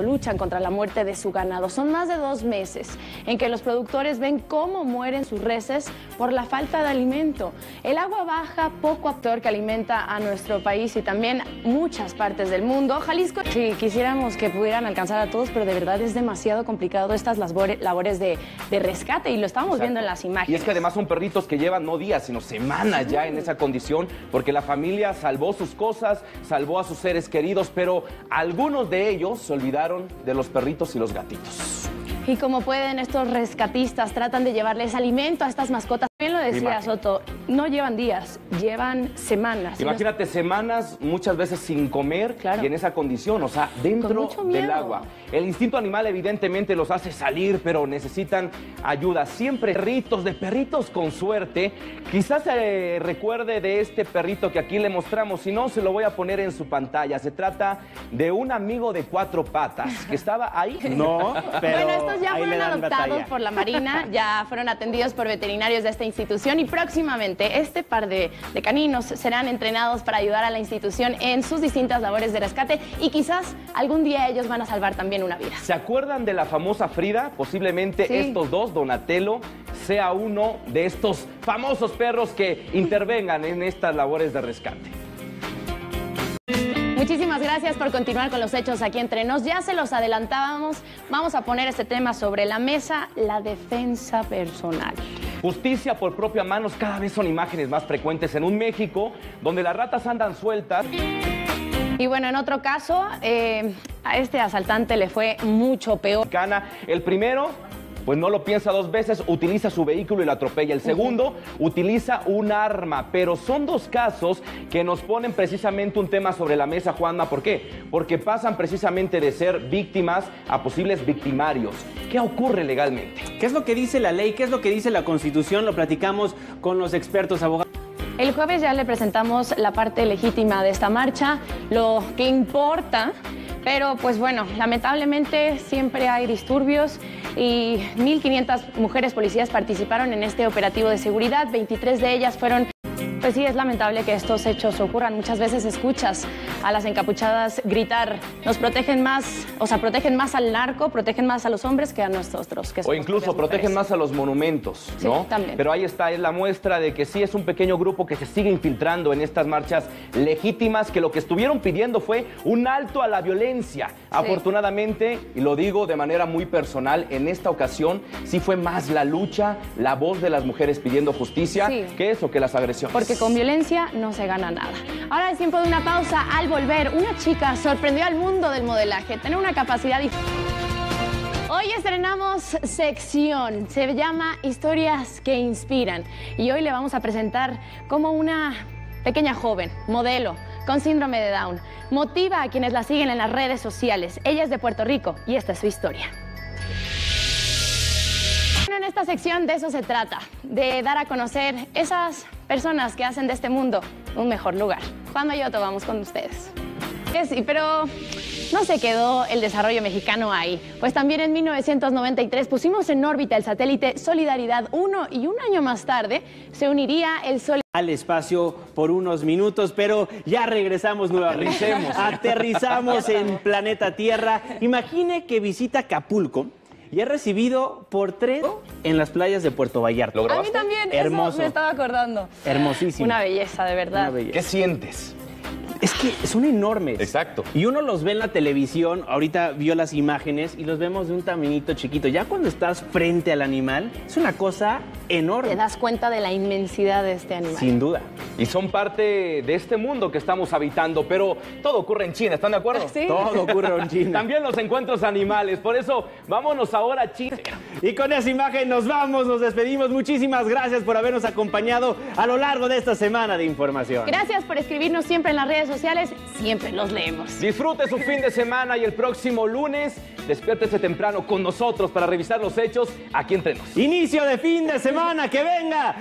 luchan contra la muerte de su ganado. Son más de dos meses en que los productores ven cómo mueren sus reses por la falta de alimento. El agua baja, poco actor que alimenta a nuestro país y también muchas partes del mundo. Jalisco, si quisiéramos que pudieran alcanzar a todos, pero de verdad es demasiado complicado estas labores de, de rescate y lo estamos viendo en las imágenes. Y es que además son perritos que llevan no días, sino semanas ya en esa condición, porque la familia salvó sus cosas, salvó a sus seres queridos, pero algunos de ellos se olvidaron de los perritos y los gatitos. Y como pueden, estos rescatistas tratan de llevarles alimento a estas mascotas. Decía Soto, no llevan días, llevan semanas. Imagínate semanas, muchas veces sin comer y en esa condición, o sea, dentro del agua. El instinto animal evidentemente los hace salir, pero necesitan ayuda. Siempre perritos, de perritos con suerte. Quizás se recuerde de este perrito que aquí le mostramos, si no, se lo voy a poner en su pantalla. Se trata de un amigo de cuatro patas que estaba ahí. No, pero bueno, estos ya fueron adoptados por la Marina, ya fueron atendidos por veterinarios de esta institución y próximamente este par de, de caninos serán entrenados para ayudar a la institución en sus distintas labores de rescate y quizás algún día ellos van a salvar también una vida. ¿Se acuerdan de la famosa Frida? Posiblemente estos dos, Donatello, sea uno de estos famosos perros que intervengan en estas labores de rescate. Muchísimas gracias por continuar con los hechos aquí entre nos. Ya se los adelantábamos. Vamos a poner este tema sobre la mesa, la defensa personal. Justicia por propia manos cada vez son imágenes más frecuentes en un México donde las ratas andan sueltas. Y bueno, en otro caso, eh, a este asaltante le fue mucho peor. El primero pues no lo piensa dos veces, utiliza su vehículo y lo atropella. El segundo utiliza un arma, pero son dos casos que nos ponen precisamente un tema sobre la mesa, Juanma. ¿Por qué? Porque pasan precisamente de ser víctimas a posibles victimarios. ¿Qué ocurre legalmente? ¿Qué es lo que dice la ley? ¿Qué es lo que dice la Constitución? Lo platicamos con los expertos abogados. El jueves ya le presentamos la parte legítima de esta marcha, lo que importa pero pues bueno, lamentablemente siempre hay disturbios y 1.500 mujeres policías participaron en este operativo de seguridad, 23 de ellas fueron pues sí, es lamentable que estos hechos ocurran. Muchas veces escuchas a las encapuchadas gritar, nos protegen más, o sea, protegen más al narco, protegen más a los hombres que a nosotros. Que o incluso protegen más a los monumentos, ¿no? Sí, también. Pero ahí está, es la muestra de que sí es un pequeño grupo que se sigue infiltrando en estas marchas legítimas, que lo que estuvieron pidiendo fue un alto a la violencia. Afortunadamente, y lo digo de manera muy personal, en esta ocasión sí fue más la lucha, la voz de las mujeres pidiendo justicia, que eso, que las agresiones con violencia no se gana nada. Ahora es tiempo de una pausa. Al volver, una chica sorprendió al mundo del modelaje, tener una capacidad Hoy estrenamos sección, se llama Historias que Inspiran y hoy le vamos a presentar como una pequeña joven, modelo, con síndrome de Down. Motiva a quienes la siguen en las redes sociales. Ella es de Puerto Rico y esta es su historia. en esta sección de eso se trata, de dar a conocer esas personas que hacen de este mundo un mejor lugar. Juan Mayoto, vamos con ustedes. Sí, pero no se quedó el desarrollo mexicano ahí, pues también en 1993 pusimos en órbita el satélite Solidaridad 1 y un año más tarde se uniría el Sol al espacio por unos minutos, pero ya regresamos nuevamente. Aterrizamos en planeta Tierra. Imagine que visita Acapulco y he recibido por tres en las playas de Puerto Vallarta. A mí también, Hermoso. Eso me estaba acordando. Hermosísimo. Una belleza, de verdad. ¿Qué sientes? Es que son enormes. Exacto. Y uno los ve en la televisión, ahorita vio las imágenes y los vemos de un taminito chiquito. Ya cuando estás frente al animal, es una cosa enorme. Te das cuenta de la inmensidad de este animal. Sin duda. Y son parte de este mundo que estamos habitando, pero todo ocurre en China, ¿están de acuerdo? Sí. Todo ocurre en China. También los encuentros animales, por eso vámonos ahora a China. Y con esa imagen nos vamos, nos despedimos. Muchísimas gracias por habernos acompañado a lo largo de esta semana de información. Gracias por escribirnos siempre en las redes sociales, siempre los leemos. Disfrute su fin de semana y el próximo lunes despiértese temprano con nosotros para revisar los hechos aquí entre nos. Inicio de fin de semana, que venga.